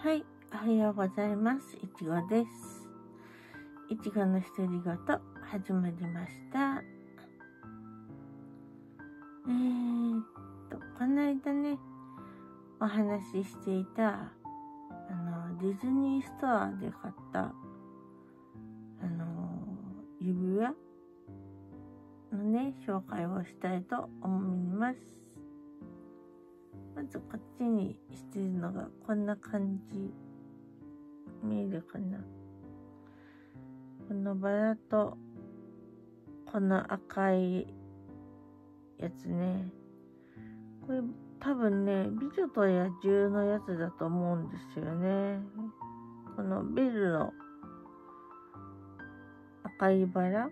はい、おはようございます。いちごです。いちごの独り言、始まりました。えーっと、この間ね、お話ししていた、あの、ディズニーストアで買った、あの、指輪のね、紹介をしたいと思います。まずこっちにしてるのがこんな感じ。見えるかなこのバラと、この赤いやつね。これ多分ね、美女と野獣のやつだと思うんですよね。このベルの赤いバラ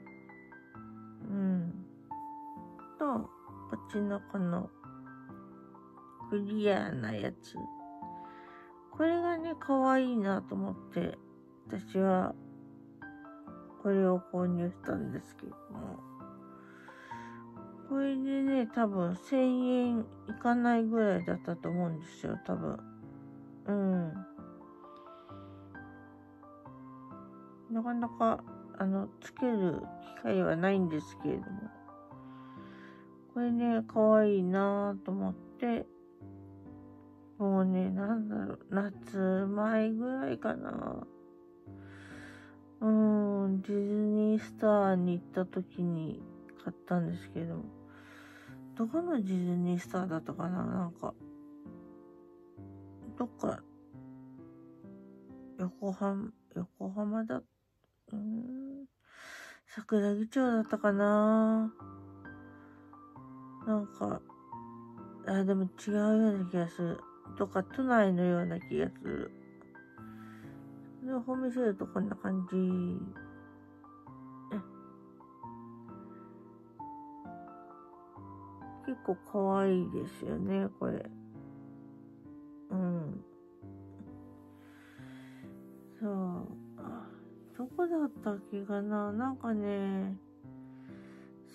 うん。と、こっちのこのクリアなやつ。これがね、可愛いなと思って、私は、これを購入したんですけども。これでね、多分1000円いかないぐらいだったと思うんですよ、多分。うん。なかなか、あの、つける機会はないんですけれども。これね、可愛いなぁと思って、もうね、なんだろう、夏前ぐらいかな。うん、ディズニースターに行った時に買ったんですけど。どこのディズニースターだったかななんか、どっか、横浜、横浜だ、うん、桜木町だったかななんか、あ、でも違うような気がする。とか都内のような気がする。で、褒めするとこんな感じ。結構可愛いですよね、これ。うん。そう。どこだったっけかな？なんかね、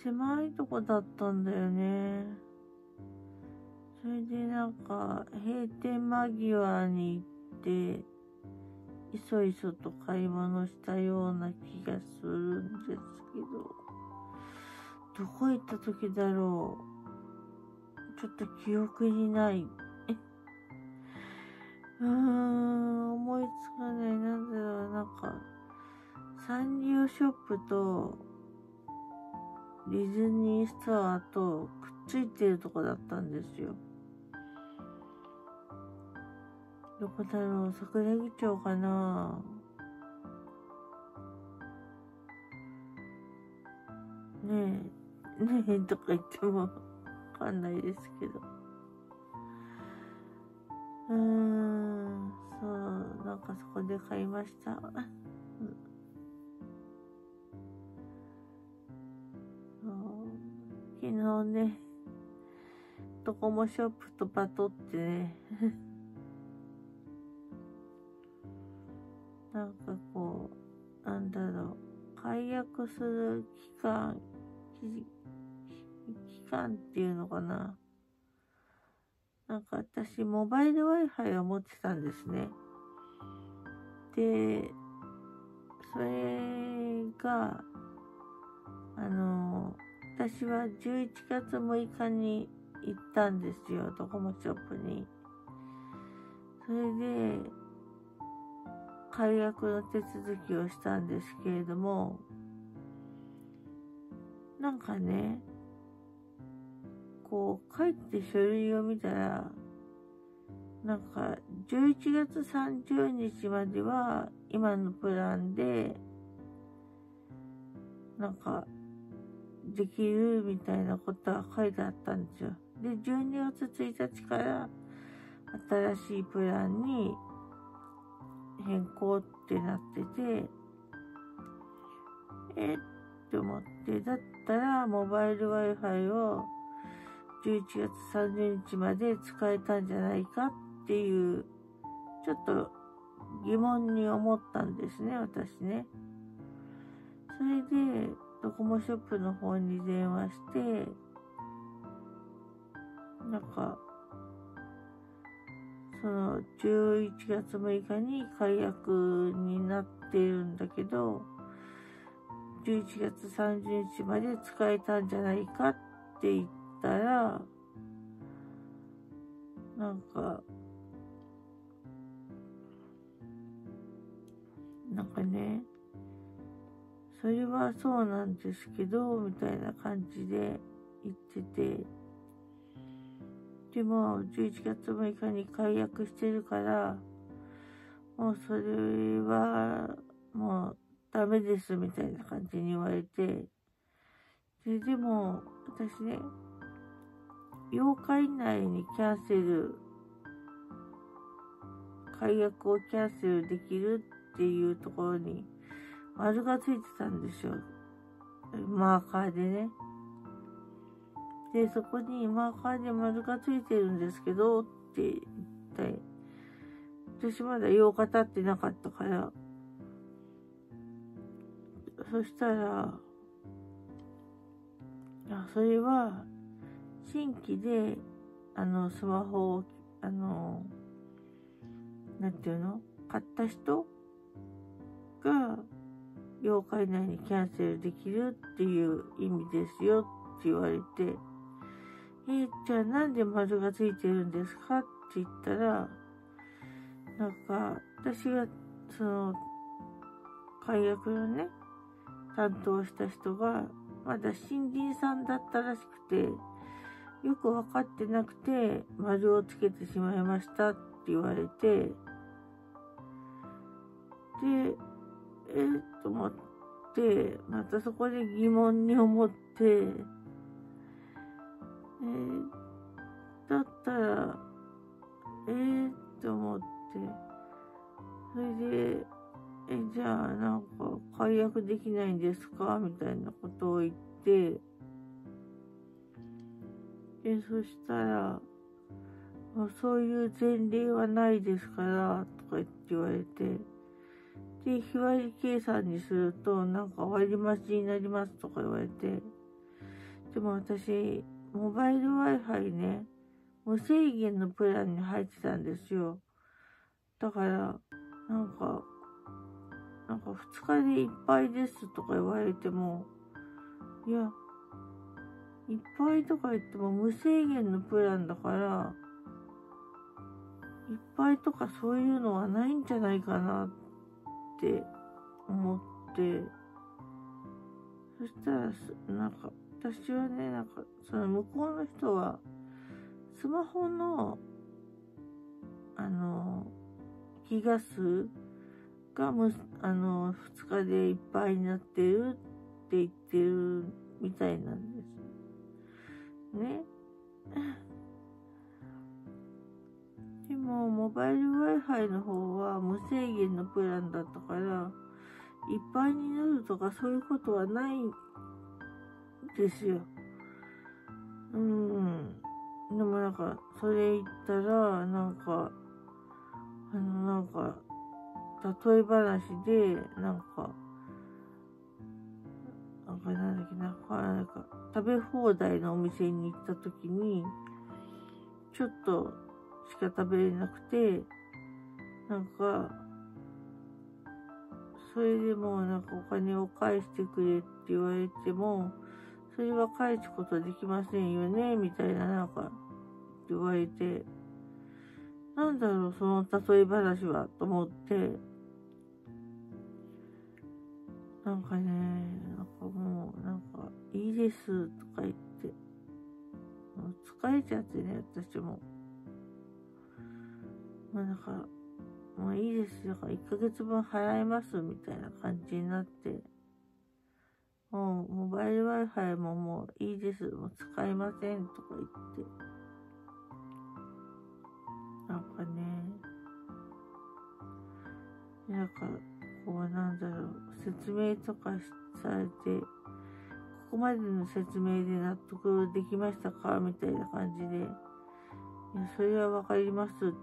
狭いとこだったんだよね。か、閉店間際に行って、いそいそと買い物したような気がするんですけど、どこ行った時だろう。ちょっと記憶にない。うーん、思いつかない。なんだろう、なんか、サンリオショップと、ディズニーストアとくっついてるとこだったんですよ。どこだろう？桜木町かな？ねえ、ねえとか言ってもわかんないですけど。うーん、そう、なんかそこで買いました。昨日ね、ドコモショップとバトってね。なんかこう、なんだろう、解約する期間、期間っていうのかな。なんか私、モバイル Wi-Fi を持ってたんですね。で、それが、あの、私は11月6日に行ったんですよ、ドコモショップに。それで、解約の手続きをしたんですけれども、なんかね、こう、帰って書類を見たら、なんか、11月30日までは、今のプランで、なんか、できるみたいなことが書いてあったんですよ。で、12月1日から、新しいプランに変更ってなってて、えって思って、だったらモバイル Wi-Fi を11月30日まで使えたんじゃないかっていう、ちょっと疑問に思ったんですね、私ね。それで、ドコモショップの方に電話して、なんか、その11月6日に解約になっているんだけど、11月30日まで使えたんじゃないかって言ったら、なんか、なんかね、それはそうなんですけど、みたいな感じで言ってて、でも、11月6日に解約してるから、もうそれは、もうダメです、みたいな感じに言われて、で、でも、私ね、8日以内にキャンセル、解約をキャンセルできるっていうところに丸がついてたんですよ。マーカーでね。で、そこにマーカーで丸がついてるんですけど、って言って、私まだ8日経ってなかったから、そしたら、あ、それは、新規で、あの、スマホを、あの、なんていうの？買った人が、8日以内にキャンセルできるっていう意味ですよって言われて、えー、じゃあなんで丸がついてるんですか？って言ったら、なんか、私が、その、解約のね、担当した人が、まだ新人さんだったらしくて、よくわかってなくて、丸をつけてしまいましたって言われて、で、えー、と思って、またそこで疑問に思って、えー、だったら、えー、と思って、それで、え、じゃあなんか解約できないんですか？みたいなことを言って、で、そしたら、もうそういう前例はないですから、とか言って言われて、で、日割り計算にすると、なんか割増になりますとか言われて、でも私、モバイル Wi-Fi ね、無制限のプランに入ってたんですよ。だから、なんか、なんか2日でいっぱいですとか言われても、いや、いっぱいとか言っても無制限のプランだから、いっぱいとかそういうのはないんじゃないかなって思って、そしたら、なんか、私はね、なんか、その向こうの人は、スマホの、あの、ギガ数がむ、あの、2日でいっぱいになってるって言ってるみたいなんです。ね。でも、モバイル Wi-Fi の方は無制限のプランだったから、いっぱいになるとかそういうことはないですよ。うん。でもなんか、それ言ったら、なんか、あの、なんか、例え話で、なんか、なんかなんだっけな、なんか、食べ放題のお店に行った時に、ちょっとしか食べれなくて、なんか、それでもなんかお金を返してくれって言われても、それは返すことできませんよね、みたいななんか言われて、なんだろう、その例え話は、と思って、なんかね、なんかもう、なんか、いいですとか言って、もう疲れちゃってね、私も。まあなんか、もういいですよ。1ヶ月分払いますみたいな感じになって、もうモバイル Wi-Fi ももういいです。もう使いませんとか言って。なんかね、なんか、こうなんだろう、説明とかされて、ここまでの説明で納得できましたか？みたいな感じで、いや、それはわかりますって言っ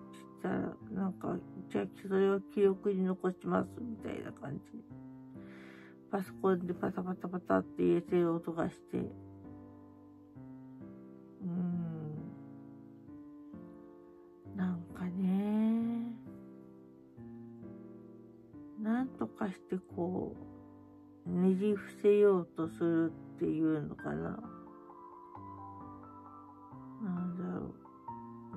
たら、なんか、じゃあそれは記憶に残しますみたいな感じ。パソコンでパタパタパタって入れてる音がして、うん。なんかね、なんとかしてこう、ねじ伏せようとするっていうのかな。なんだろう。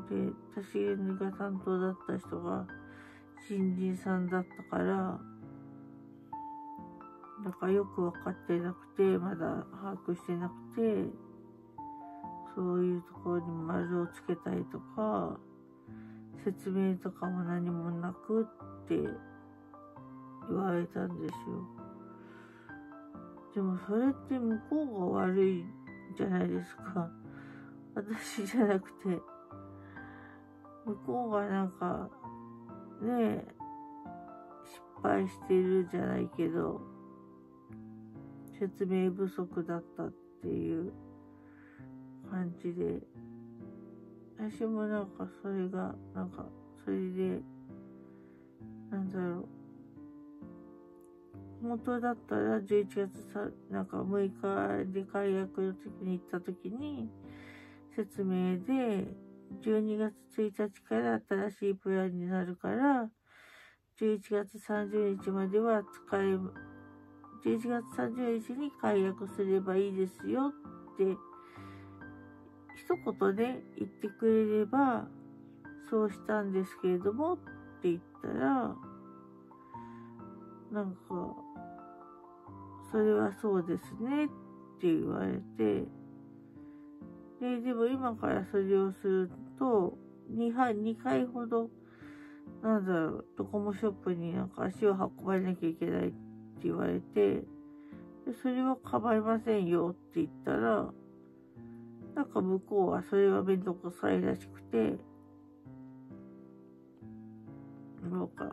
で、私が担当だった人が新人さんだったから、だからよくわかってなくて、まだ把握してなくて、そういうところに丸をつけたりとか、説明とかも何もなくって言われたんですよ。でもそれって向こうが悪いじゃないですか。私じゃなくて、向こうがなんか、ねえ、失敗してるじゃないけど、説明不足だったっていう感じで、私もなんかそれが、なんか、それで、なんだろう。本当だったら11月さ、なんか6日で解約の時に行った時に、説明で、12月1日から新しいプランになるから、11月30日までは使え、11月30日に解約すればいいですよって、一言で言ってくれれば、そうしたんですけれどもって言ったら、なんか、それはそうですねって言われて、で、でも今からそれをすると、2, 2回ほど、なんだろう、ドコモショップになんか足を運ばれなきゃいけないって言われて、それは構いませんよって言ったら、なんか向こうはそれはめんどくさいらしくて、なんか、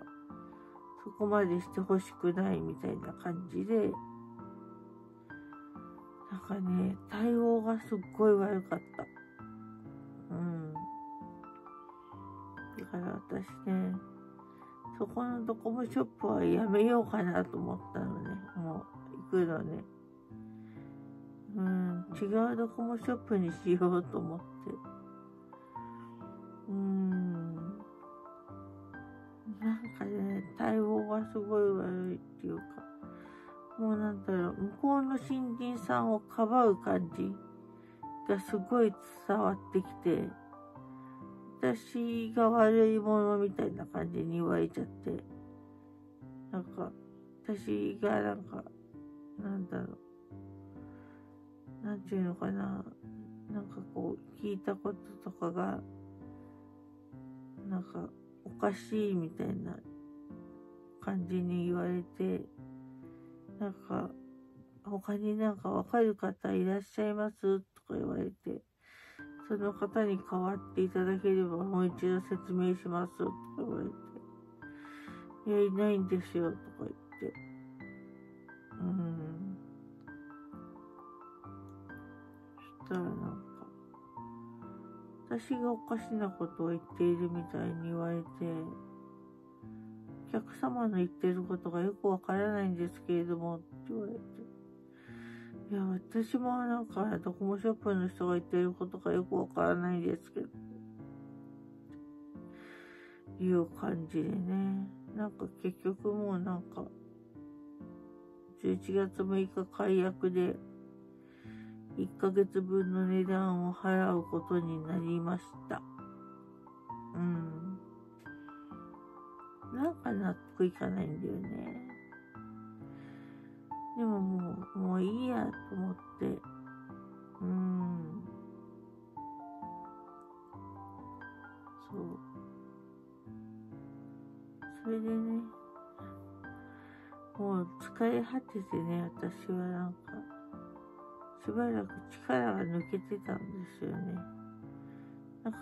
そこまでしてほしくないみたいな感じで、なんかね、対応がすっごい悪かった。うん。だから私ね、そこのドコモショップはやめようかなと思ったのね。もう、行くのね。うん、違うドコモショップにしようと思って。うん。なんかね、対応がすごい悪いっていうか。もうなんだろう、向こうの新人さんをかばう感じがすごい伝わってきて、私が悪いものみたいな感じに言われちゃって、なんか、私がなんか、なんだろう、なんていうのかな、なんかこう、聞いたこととかが、なんか、おかしいみたいな感じに言われて、なんか、他になんかわかる方いらっしゃいます？とか言われて、その方に代わっていただければもう一度説明しますとか言われて、いや、いないんですよとか言って、うん。そしたらなんか、私がおかしなことを言っているみたいに言われて、お客様の言ってることがよくわからないんですけれども、って言われて。いや、私もなんか、ドコモショップの人が言ってることがよくわからないですけど、いう感じでね。なんか結局もうなんか、11月6日解約で、1ヶ月分の値段を払うことになりました。うん。なんか納得いかないんだよね。もう、もういいやと思って、うん。そう。それでね、もう疲れ果ててね、私はなんか、しばらく力が抜けてたんですよね。なんか、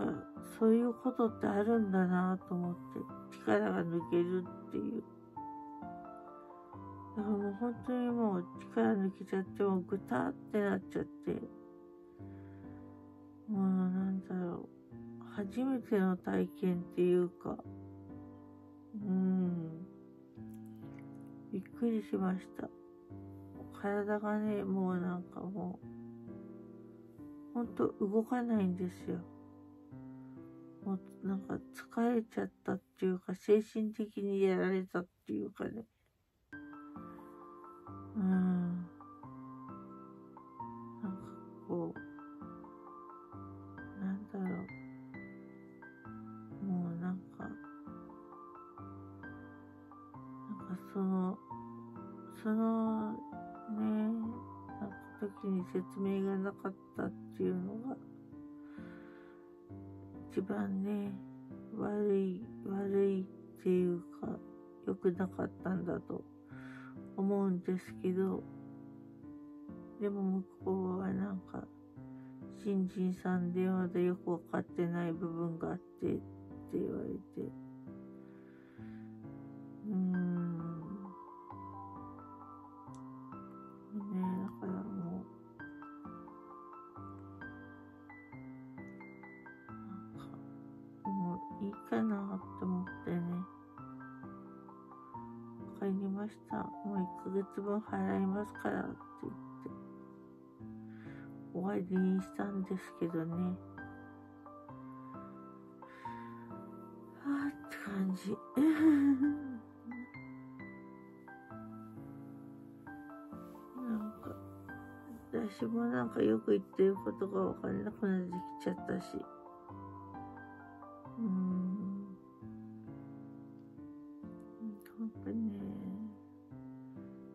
そういうことってあるんだなと思って。力が抜けるっていう。だからもう本当にもう力抜けちゃってもうぐたってなっちゃって、もうなんだろう、初めての体験っていうか、うん、びっくりしました。体がね、もうなんかもう、ほんと動かないんですよ。もうなんか疲れちゃったっていうか、精神的にやられたっていうかね。その、ね、なんか時に説明がなかったっていうのが、一番ね、悪い、悪いっていうか、良くなかったんだと思うんですけど、でも向こうはなんか、新人さんでまだよくわかってない部分があってって言われて、うん。ねだからもう、なんか、もういいかなって思ってね。わかりました。もう1ヶ月分払いますからって言って、終わりにしたんですけどね。はあって感じ。私もなんかよく言ってることがわかんなくなってきちゃったし。うん。なんかね、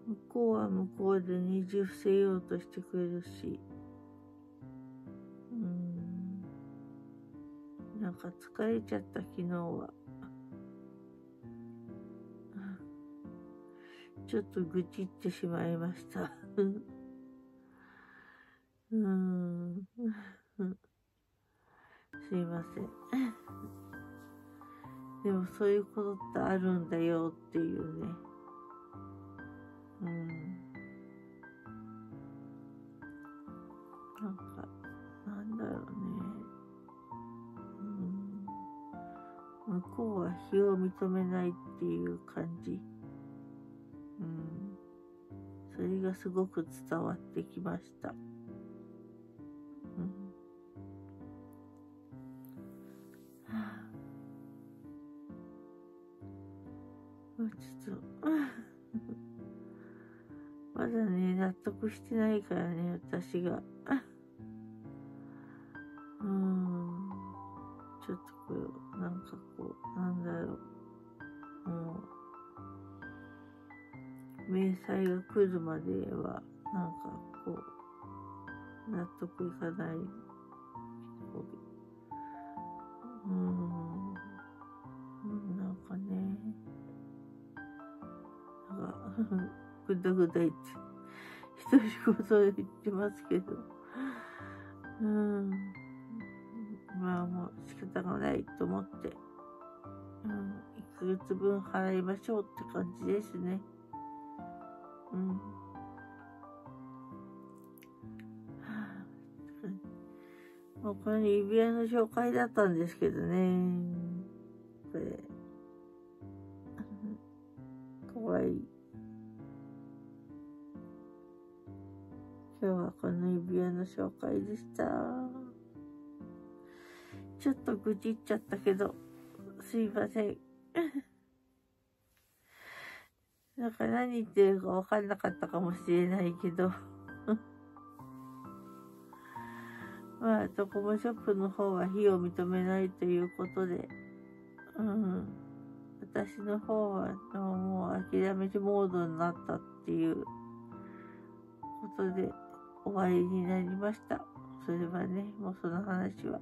向こうは向こうで二重伏せようとしてくれるし、うん。なんか疲れちゃった昨日は。ちょっと愚痴ってしまいました。うん。すいません。でもそういうことってあるんだよっていうね。うん。なんか、なんだろうね。うん。向こうは非を認めないっていう感じ。うん。それがすごく伝わってきました。してないからね、私が。うん。ちょっとこう、なんかこう、なんだろう。もう、明細が来るまでは、なんかこう、納得いかない。うん、なんかね、なんか、ぐだぐだ言って、一人言で言ってますけど、うん、まあもう仕方がないと思って、うん、1ヶ月分払いましょうって感じですね。うん。もうこれ指輪の紹介だったんですけどね。の紹介でした。ちょっと愚痴っちゃったけど、すいません。なんか何言ってるか分かんなかったかもしれないけど まあ、ドコモショップの方は非を認めないということで、うん。私の方はもう諦めモードになったっていうことで終わりになりました。それはね、もうその話は。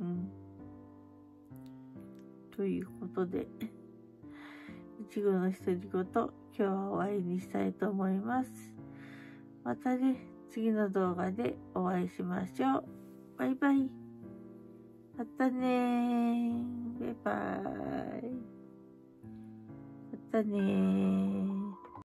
うん。ということで。いちごの独り言、今日は終わりにしたいと思います。またね、次の動画でお会いしましょう。バイバイ。またねーバイバイ。またねー